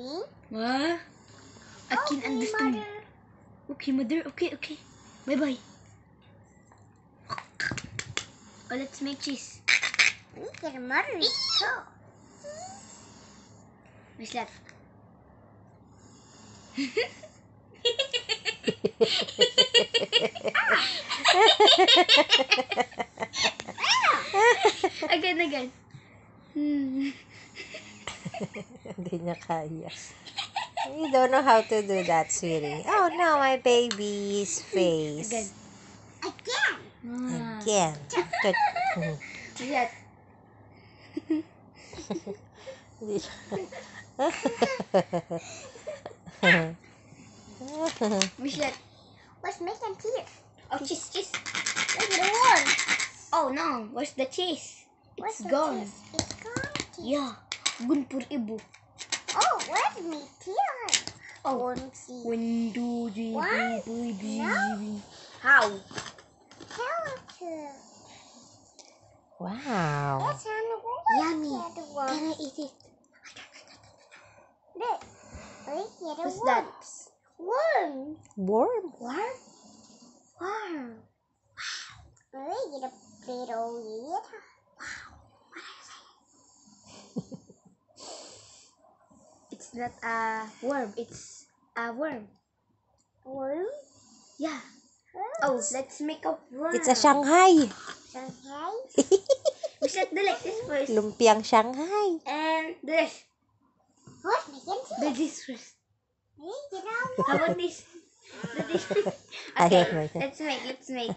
Ma? I can Okay, understand. Mother. Okay, mother. Okay, okay. Bye bye. Oh, let's make cheese. The mother is so. Where's that? again, again. Hmm. Hindi niya kaya. You don't know how to do that, sweetie. Oh no, my baby's face. Again. Again. Again. Good. Where's that? Hindi siya- Where's that? What's making tears? Oh, cheese, cheese. Look the one. Oh no, where's the cheese? What's It's the gone. tears? It's gone. tears. Yeah. Gun pur ibu. Oh, where's my tears? Oh. One, two. One, two, three, What? four, five, six, No. How? Tell to. wow. That's on the wall. Yummy. Look at the one. Can I eat it? Look. Look at the What's that? Worm. Warm. Worm? Worm. Look at the little little. It's not a worm. It's a worm. Worm? Yeah. Oh, let's make a worm. It's a Shanghai. Shanghai? We should do like this first. Lumpiang Shanghai. And this. What's making Do tears? this first. How about this? Do this. Okay, let's make, let's make.